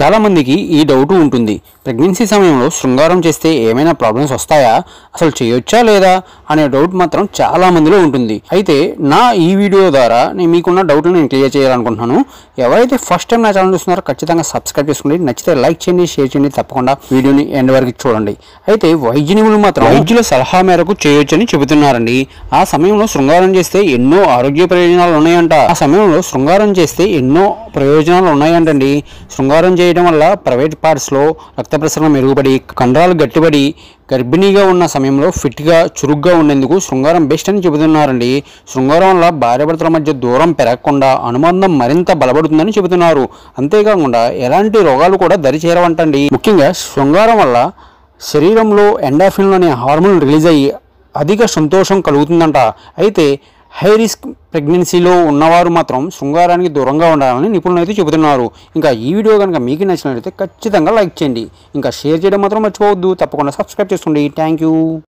చాలామందికి ఈ డౌట్ ఉంటుంది. ప్రెగ్నెన్సీ సమయంలో శృంగారం చేస్తే ఏమైనా ప్రాబ్లమ్స్ వస్తాయా? అసలు చేయొచ్చా లేదా? అనే డౌట్ మాత్రం చాలా మందిలో ఉంటుంది. అయితే నా ఈ వీడియో ద్వారా నేను మీకున్న డౌట్ని నేను క్లియర్ చేయాలనుకుంటున్నాను. ఎవరైతే ఫస్ట్ టైం నా ఛానల్ చూస్తున్నారో ఖచ్చితంగా సబ్స్క్రైబ్ చేసుకోండి. నచ్చితే లైక్ చేయండి షేర్ చేయండి. తప్పకుండా వీడియోని ఎండ్ వరకు చూడండి. అయితే వైద్య నిపుణులు మాత్రం వైద్యుల సలహా మేరకు చేయొచ్చని చెబుతున్నారండి. ఆ సమయంలో శృంగారం చేస్తే ఎన్నో ఆరోగ్య ప్రయోజనాలు ఉన్నాయంట. ఆ సమయంలో శృంగారం చేస్తే ఎన్నో ప్రయోజనాలు ఉన్నాయంటండి. శృంగారం చేయడం వల్ల ప్రైవేట్ పార్ట్స్లో రక్త ప్రసరణ మెరుగుపడి కండరాలు గట్టిపడి గర్భిణీగా ఉన్న సమయంలో ఫిట్గా చురుగ్గా ఉండేందుకు శృంగారం బెస్ట్ అని చెబుతున్నారండి. శృంగారం వల్ల భార్యాభర్తల మధ్య దూరం పెరగకుండా అనుబంధం మరింత బలపడుతుందని చెబుతున్నారు. అంతేకాకుండా ఎలాంటి రోగాలు కూడా దరి చేరవంటండి ముఖ్యంగా శృంగారం వల్ల శరీరంలో ఎండాఫిన్ అనే హార్మోన్ రిలీజ్ అయ్యి అధిక సంతోషం కలుగుతుందంట. అయితే హై రిస్క్ ప్రెగ్నెన్సీలో ఉన్నవారు మాత్రం శృంగారానికి దూరంగా ఉండాలని నిపుణులు అయితే చెబుతున్నారు. ఇంకా ఈ వీడియో కనుక మీకు నచ్చినట్లయితే ఖచ్చితంగా లైక్ చేయండి. ఇంకా షేర్ చేయడం మాత్రం మర్చిపోవద్దు. తప్పకుండా సబ్స్క్రైబ్ చేసుకోండి. Thank you.